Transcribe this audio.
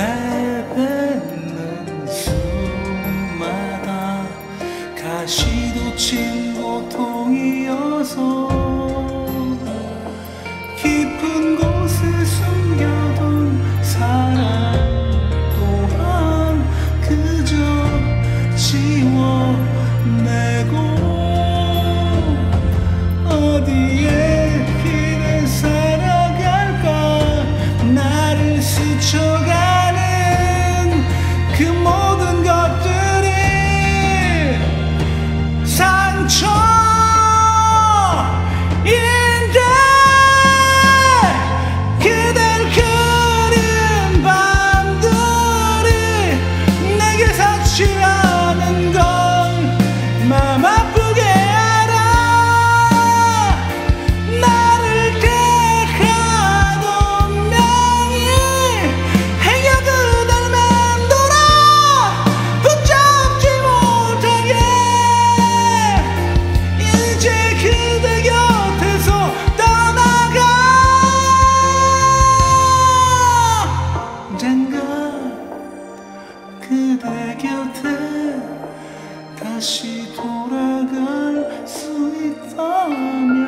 날 뵙는 수마다 가시도 친고도 그대 곁에 다시 돌아갈 수 있다면